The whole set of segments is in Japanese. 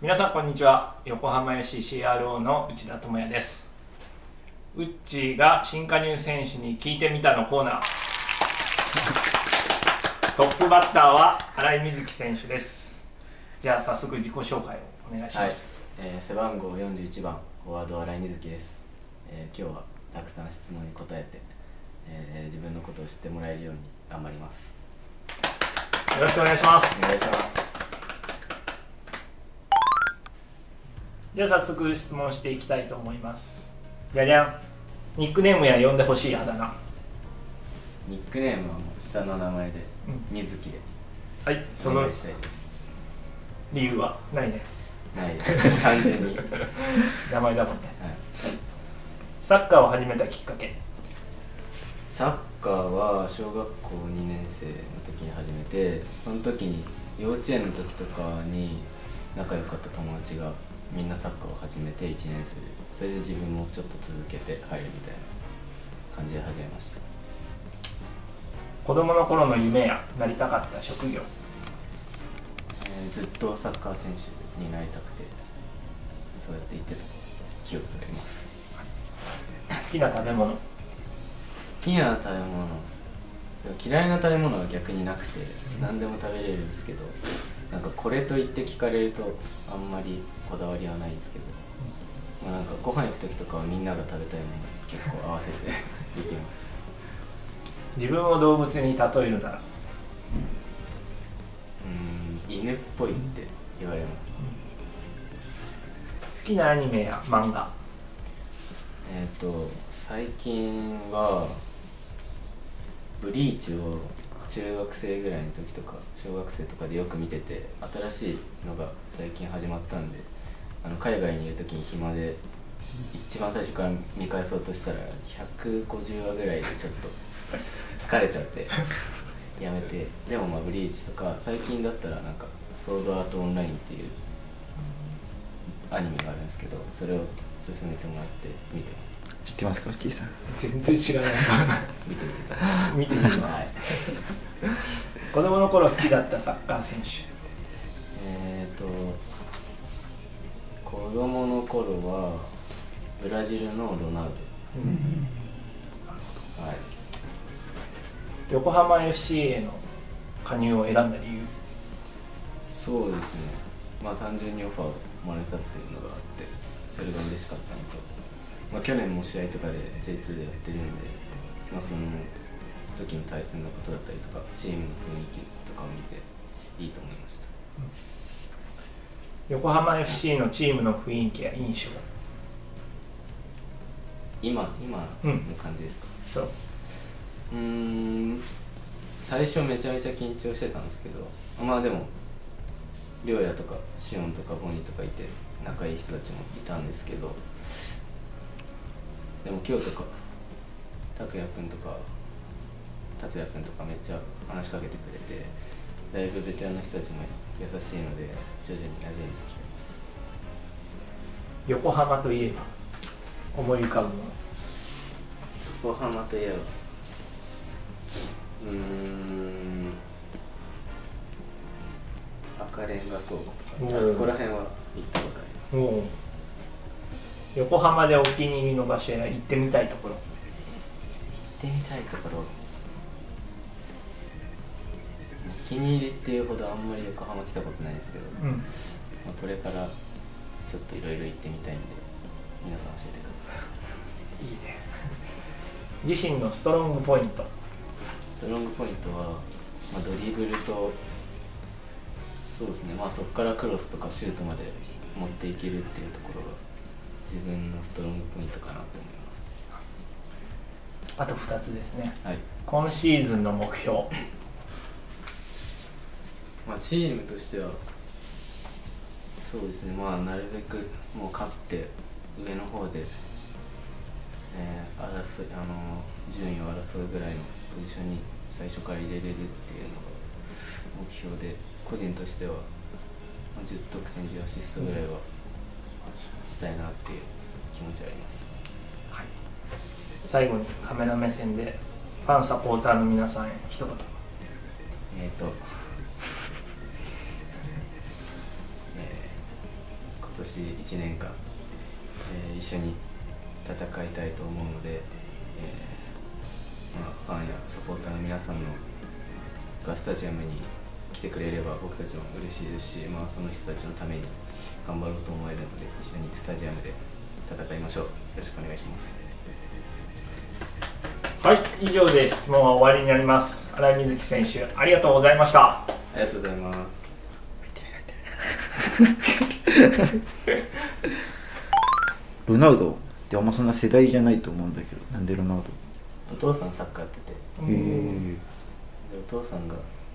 皆さんこんにちは。横浜 FCCRO の内田智也です。ウッチーが新加入選手に聞いてみたのコーナー。トップバッターは新井瑞希選手です。じゃあ早速自己紹介をお願いします、はい。えー背番号41番フォワード新井瑞希です、えー今日はたくさん質問に答えて、えー自分のことを知ってもらえるように頑張ります。よろしくお願いします。お願いしますじゃあ早速質問していきたいと思います。じゃじゃんニックネームや呼んでほしいあだ名ニックネームはもう下の名前でうん。瑞希で。はいそのしたいです。理由は？ないね。ないです。単純に、はい、名前だもんね。サッカーを始めたきっかけ。サッカーは小学校2年生の時に始めてその時に幼稚園の時とかに仲良かった友達がみんなサッカーを始めて1年生。でそれで自分もちょっと続けて入るみたいな感じで始めました。子供の頃の夢やなりたかった職業。えーずっとサッカー選手になりたくてそうやって言ってた記憶があります。好きな食べ物？好きな食べ物？嫌いな食べ物は逆になくて何でも食べれるんですけどなんかこれと言って聞かれるとあんまりこだわりはないんですけど、まあ、なんかご飯行く時とかはみんなが食べたいもの結構合わせていきます。自分を動物に例えるなら。うーん犬っぽいって言われます。好きなアニメや漫画。えっ、と最近はブリーチを中学生ぐらいの時とか小学生とかでよく見てて新しいのが最近始まったんであの海外にいる時に暇で一番最初から見返そうとしたら150話ぐらいでちょっと疲れちゃってやめて。でもまあブリーチとか最近だったらなんか「ソードアートオンライン」っていうアニメがあるんですけどそれを勧めてもらって見てます。知ってますか、キーさん？全然知らない。見てみて見てみるわいはい。子供の頃好きだったサッカー選手えっ、と子供の頃はブラジルのロナウド。はい。横浜 FC への加入を選んだ理由。そうですね。まあ単純にオファーをもらえたっていうのがあってそれが嬉しかったのと、まあ、去年も試合とかで J2 でやってるんで、まあ、その時の対戦のことだったりとかチームの雰囲気とかを見ていいと思いました横浜 FC のチームの雰囲気や印象。今今の感じですか、そう。うーん。最初めちゃめちゃ緊張してたんですけどまあでも亮也とかシオンとかボニーとかいて仲いい人たちもいたんですけどでも今日とか拓也君とか達也君とかめっちゃ話しかけてくれてだいぶベテランの人たちも優しいので徐々に馴染んできてます。横浜といえば思い浮かぶもの横浜といえば。うーん。赤レンガ倉庫とか。あそこら辺は行ったことあります。横浜でお気に入りの場所や行ってみたいところ。行ってみたいところ気に入りっていうほどあんまり横浜来たことないですけど、まうん。あ、これからちょっといろいろ行ってみたいんで皆さん教えてください。いいね。自身のストロングポイント。ストロングポイントは、まあ、ドリブルとそうですね。まあそこからクロスとかシュートまで持っていけるっていうところが自分のストロングポイントかなと思います。あと2つですね。はい。今シーズンの目標まあ、チームとしてはそうですね。まあなるべくもう勝って上の方で、えー争いあの順位を争うぐらいのポジションに最初から入れれるっていうのが目標で個人としてはまあ10得点10アシストぐらいはしたいなっていう気持ちはあります。はい。最後にカメラ目線でファンサポーターの皆さんへ一言。えっ、と、年1年間、えー一緒に戦いたいと思うので、えーまあ、ファンやサポーターの皆さんのがスタジアムに来てくれれば僕たちも嬉しいですし、まあ、その人たちのために頑張ろうと思えるので一緒にスタジアムで戦いましょう。よろしくお願いします。はい以上で質問は終わりになります。新井瑞希選手ありがとうございました。ありがとうございます ロナウドってあんまそんな世代じゃないと思うんだけどなんでロナウお父さんサッカーやってて。お父さんが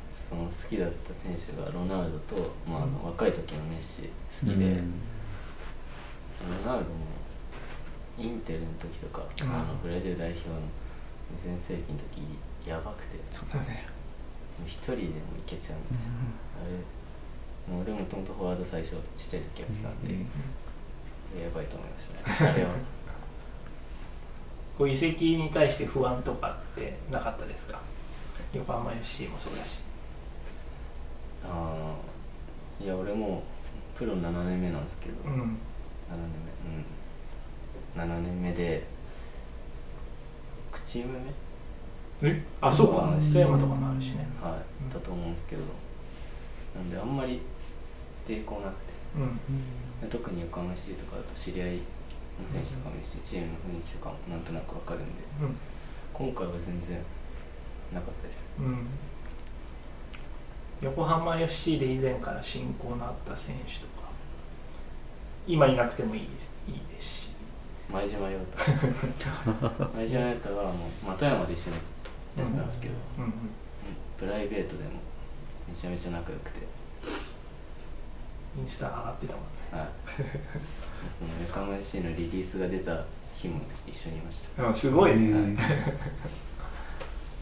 その好きだった選手がロナウドと、まあ、あの若い時のメッシ好きで、ロナウドもインテルの時とか、うん。あのブラジル代表の全盛期の時やばくて。そうだね。一人でもいけちゃうみたいな、あれ俺もともとフォワード最初ちっちゃい時やってたんで、やばいと思いましたねあれは。こう移籍に対して不安とかってなかったですか？横浜 FC もそうだし。あーいや俺もうプロ7年目なんですけど、7うん。年目うん。7年目でチーム目え？あそうか。うん。富山とかもあるしね。はい、うんだと思うんですけど。なんであんまり抵抗なくて。うん。で特に横浜市とかだと知り合いの選手とかもいるし、チームの雰囲気とかもなんとなくわかるんで。うん。今回は全然なかったです。うん。横浜 FC で以前から親交のあった選手とか今いなくてもいいですいいですし。前島亮太。前島亮太はもう又山で一緒にやってたんですけど、うん。うん。プライベートでもめちゃめちゃ仲良くてインスタ上がってたもんね。はい。その横浜 FC のリリースが出た日も一緒にいました。うんすごいね、へえ